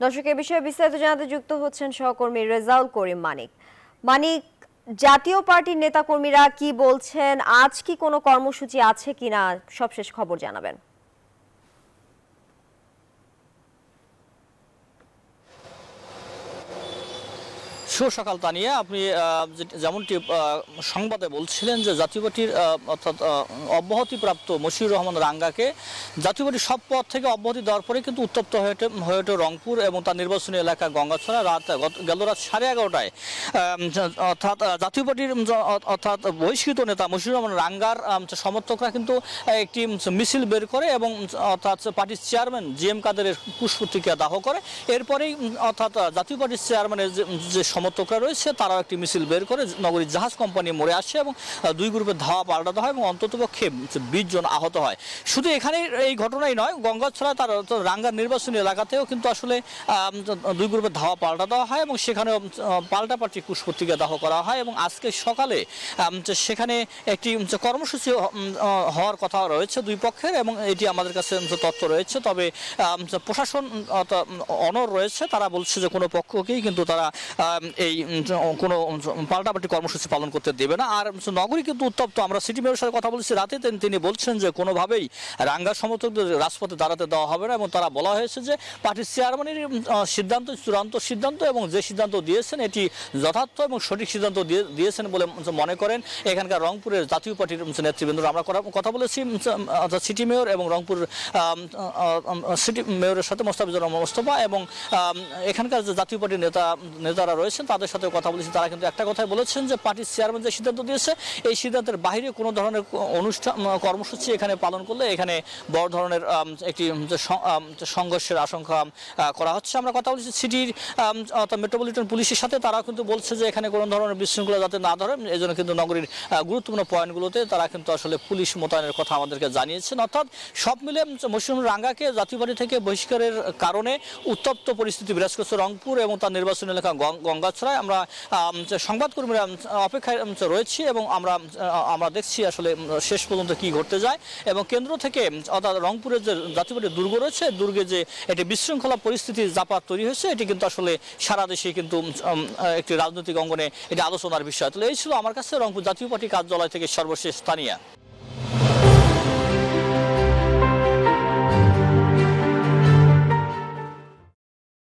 দর্শক এ বিষয়ে বিস্তারিত জানাতে যুক্ত হচ্ছেন সহকর্মী রেজাউল করিম মানিক। মানিক, জাতীয় পার্টির নেতাকর্মীরা কি বলছেন? আজ কি কোনো কর্মসূচি আছে কিনা? সবশেষ খবর জানাবেন। শুভ সকাল, তানিয়া। আপনি যেমনটি সংবাদে বলছিলেন যে জাতীয় পার্টির অর্থাৎ অব্যাহতিপ্রাপ্ত মশিউর রহমান রাঙ্গাকে জাতীয় পার্টির সব পদ থেকে অব্যাহতি দেওয়ার পরে কিন্তু উত্তপ্ত হয়ে ওঠে হয়ে ওঠে রংপুর এবং তার নির্বাচনী এলাকা গঙ্গাছড়া। রাত গেল রাত সাড়ে এগারোটায় অর্থাৎ জাতীয় পার্টির অর্থাৎ বহিষ্কৃত নেতা মশিউর রহমান রাঙ্গার সমর্থকরা কিন্তু একটি মিছিল বের করে এবং অর্থাৎ পার্টির চেয়ারম্যান জি এম কাদেরের পুষ্পতিকা দাহ করে। এরপরেই অর্থাৎ জাতীয় পার্টির চেয়ারম্যানের যে- যে সমর্থকরা রয়েছে, তারাও একটি মিছিল বের করে নগরীর জাহাজ কোম্পানি মরে আসে এবং দুই গ্রুপের ধাওয়া পাল্টাতে হয় এবং অন্ততপক্ষে বিশ জন আহত হয়। শুধু এখানে এই ঘটনাই নয়, গঙ্গাছড়া, তার রাঙ্গার নির্বাচনী এলাকাতেও কিন্তু আসলে দুই গ্রুপের ধাওয়া পাল্টা দেওয়া হয় এবং সেখানে পাল্টাপাল্টি কুশপত্রিকা দাহ করা হয় এবং আজকে সকালে সেখানে একটি কর্মসূচি হওয়ার কথা রয়েছে দুই পক্ষের এবং এটি আমাদের কাছে তথ্য রয়েছে। তবে প্রশাসন অনর রয়েছে, তারা বলছে যে কোনো পক্ষকেই কিন্তু তারা এই কোনো পাল্টাপাল্টি কর্মসূচি পালন করতে দেবে না। আর নগরী কিন্তু উত্তপ্ত। আমরা সিটি মেয়রের সাথে কথা বলেছি রাতে। তিনি- বলছেন যে, কোনোভাবেই রাঙ্গা সমর্থকদের রাজপথে দাঁড়াতে দেওয়া হবে না এবং তারা বলা হয়েছে যে পার্টির চেয়ারম্যানের সিদ্ধান্ত, চূড়ান্ত সিদ্ধান্ত এবং যে সিদ্ধান্ত দিয়েছেন এটি যথার্থ এবং সঠিক সিদ্ধান্ত দিয়ে- দিয়েছেন বলে মনে করেন এখানকার রংপুরের জাতীয় পার্টির নেতৃবৃন্দ আমরা কথা বলেছি অর্থাৎ সিটি মেয়র এবং রংপুর সিটি মেয়রের সাথে মোস্তাফিজুর রহমান মোস্তফা এবং এখানকার যে জাতীয় পার্টির নেতা, নেতারা রয়েছেন তাদের সাথে কথা বলেছি। তারা কিন্তু একটা কথাই বলেছেন যে পার্টির চেয়ারম্যান যে সিদ্ধান্ত দিয়েছে, এই সিদ্ধান্তের বাইরে কোনো ধরনের অনুষ্ঠান, কর্মসূচি এখানে পালন করলে এখানে বড় ধরনের একটি সংঘর্ষের আশঙ্কা করা হচ্ছে। আমরা কথা বলেছি সিটির অর্থাৎ মেট্রোপলিটন পুলিশের সাথে। তারা কিন্তু বলছে যে এখানে কোনো ধরনের বিশৃঙ্খলা যাতে না ধরে, এই জন্য কিন্তু নগরীর গুরুত্বপূর্ণ পয়েন্টগুলোতে তারা কিন্তু আসলে পুলিশ মোতায়েনের কথা আমাদেরকে জানিয়েছেন। অর্থাৎ সব মিলে মসিউর রাঙ্গাকে জাতীয় পার্টি থেকে বহিষ্কারের কারণে উত্তপ্ত পরিস্থিতি বিরাজ করছে রংপুর এবং তার নির্বাচনী এলাকা গং- গঙ্গাছড়ায় আমরা সংবাদকর্মীরা অপেক্ষায় রয়েছি এবং আমরা আমরা দেখছি আসলে শেষ পর্যন্ত কি ঘটতে যায় এবং কেন্দ্র থেকে অর্থাৎ রংপুরের যে জাতীয় দুর্গ রয়েছে, দুর্গে যে একটি বিশৃঙ্খলা পরিস্থিতি জাপাত তৈরি হয়েছে, এটি কিন্তু আসলে সারা দেশে কিন্তু একটি রাজনৈতিক অঙ্গনে এটি আলোচনার বিষয়। তাহলে এই ছিল আমার কাছে রংপুর জাতীয় পার্টি কার্যালয় থেকে সর্বশেষ স্থানীয়।